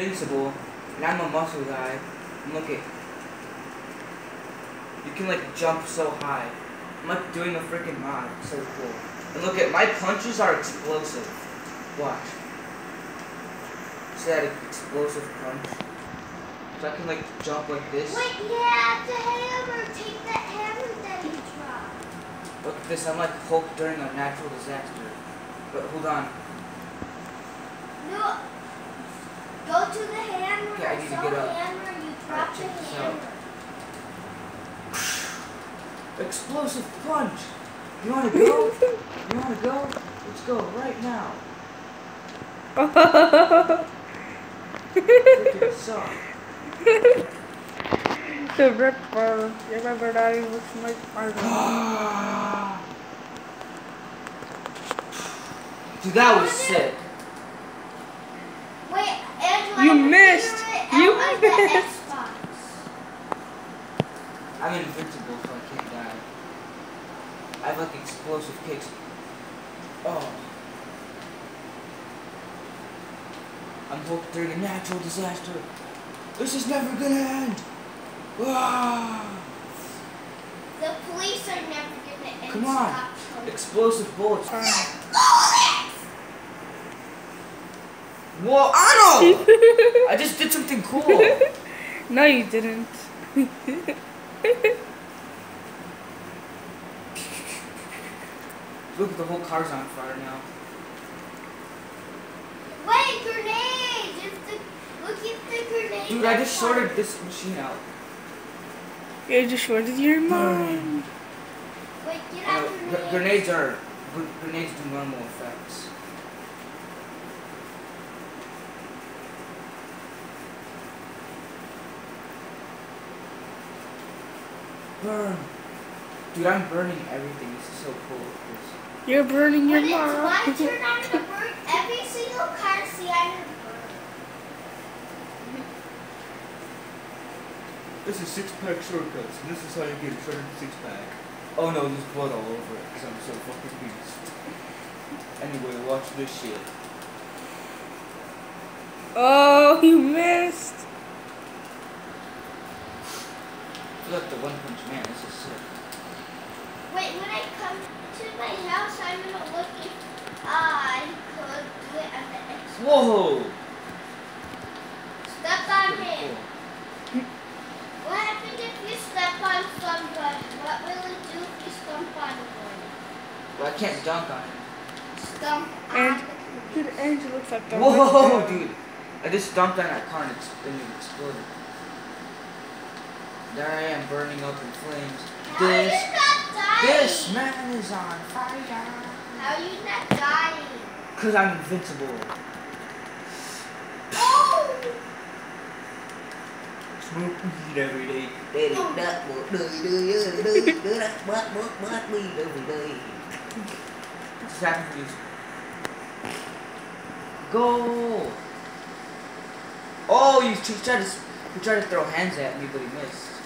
invincible, and I'm a muscle guy. And look at, you can like jump so high. I'm like doing a freaking mod. So cool. And look at my punches are explosive. Watch. See that explosive punch? So I can like jump like this. Wait, yeah, the hammer. Take that hammer that you dropped. Look at this. I'm like Hulk during a natural disaster. But hold on. No. Go to the hammer. Okay, I need to Show get up. hammer. You Alright, drop the check this out. hammer. Explosive punch. You wanna go? you wanna go? Let's go right now. Freaking suck. the Ripper. You remember that he looks like Spider-Man. Dude, that was sick. Wait, Angela. You missed. You out on the missed. I'm invincible, so I can't die. I have like explosive kicks. Oh. I'm Hulk during a natural disaster. This is never gonna end. Ah. The police are never gonna end. Come on. Explosive bullets. Fine. Whoa, Arnold! I just did something cool. no, you didn't. Look, the whole car's on fire now. Wait, grenades! The, look at the grenade. Dude, I just sorted this machine out. you just shorted your mind. Wait, get Uh, out gr- grenades. grenades are grenades do normal effects. Burn, dude! I'm burning everything. This is so cool. This. You're burning your When it's my mind. turn, I'm gonna burn every single car. See, I'm gonna burn. This is six pack shortcuts, and this is how you get a shorter six pack. Oh no, there's blood all over it because I'm so fucking beast. Anyway, watch this shit. Oh, you missed. I feel like the one punch man. This is sick. Wait, when I come to my house, I'm gonna look if I could do it on the Xbox. Whoa! Step on him. cool. What happens if you step on somebody? What will it do if you stomp on one? Well, I can't dunk on it. Stomp And- on Dude, Angel looks like the Whoa, dude! I just dumped on that car and it's and it exploded. There I am burning up in flames. How are you This this man is on fire. How are you not dying? Cause I'm invincible. Oh! Smoke weed every day. Daddy, that boy, do do do do do that butt butt butt weed every day. Just happy for you. Go! Oh, you, he tried to s- he tried to throw hands at me, but he missed.